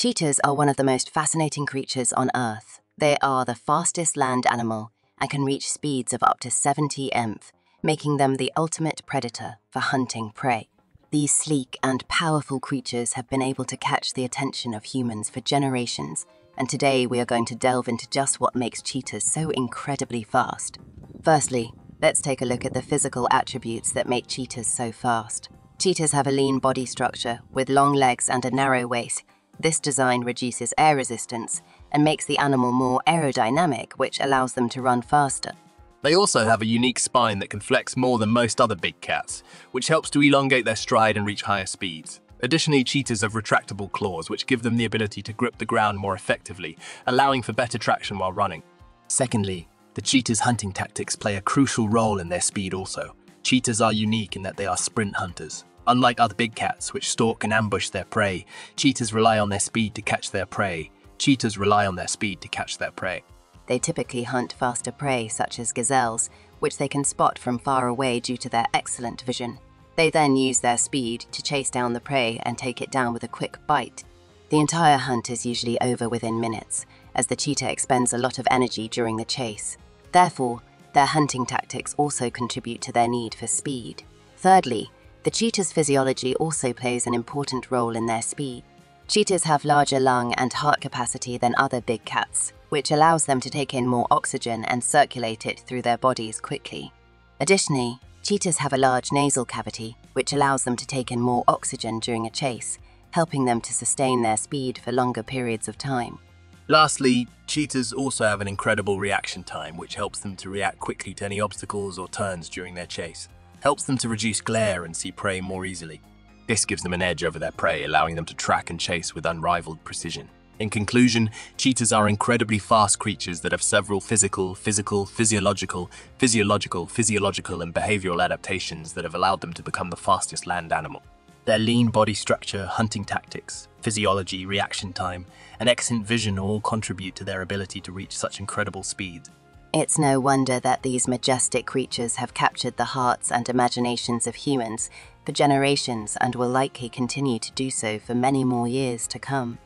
Cheetahs are one of the most fascinating creatures on Earth. They are the fastest land animal and can reach speeds of up to 70 mph, making them the ultimate predator for hunting prey. These sleek and powerful creatures have been able to catch the attention of humans for generations, and today we are going to delve into just what makes cheetahs so incredibly fast. Firstly, let's take a look at the physical attributes that make cheetahs so fast. Cheetahs have a lean body structure with long legs and a narrow waist. This design reduces air resistance and makes the animal more aerodynamic, which allows them to run faster. They also have a unique spine that can flex more than most other big cats, which helps to elongate their stride and reach higher speeds. Additionally, cheetahs have retractable claws, which give them the ability to grip the ground more effectively, allowing for better traction while running. Secondly, the cheetah's hunting tactics play a crucial role in their speed also. Cheetahs are unique in that they are sprint hunters. Unlike other big cats, which stalk and ambush their prey, cheetahs rely on their speed to catch their prey. Cheetahs rely on their speed to catch their prey. They typically hunt faster prey, such as gazelles, which they can spot from far away due to their excellent vision. They then use their speed to chase down the prey and take it down with a quick bite. The entire hunt is usually over within minutes, as the cheetah expends a lot of energy during the chase. Therefore, their hunting tactics also contribute to their need for speed. Thirdly, the cheetah's physiology also plays an important role in their speed. Cheetahs have larger lung and heart capacity than other big cats, which allows them to take in more oxygen and circulate it through their bodies quickly. Additionally, cheetahs have a large nasal cavity, which allows them to take in more oxygen during a chase, helping them to sustain their speed for longer periods of time. Lastly, cheetahs also have an incredible reaction time, which helps them to react quickly to any obstacles or turns during their chase. Helps them to reduce glare and see prey more easily. This gives them an edge over their prey, allowing them to track and chase with unrivaled precision. In conclusion, cheetahs are incredibly fast creatures that have several physical, physical, physiological, physiological, physiological, and behavioral adaptations that have allowed them to become the fastest land animal. Their lean body structure, hunting tactics, physiology, reaction time, and excellent vision all contribute to their ability to reach such incredible speeds. It's no wonder that these majestic creatures have captured the hearts and imaginations of humans for generations and will likely continue to do so for many more years to come.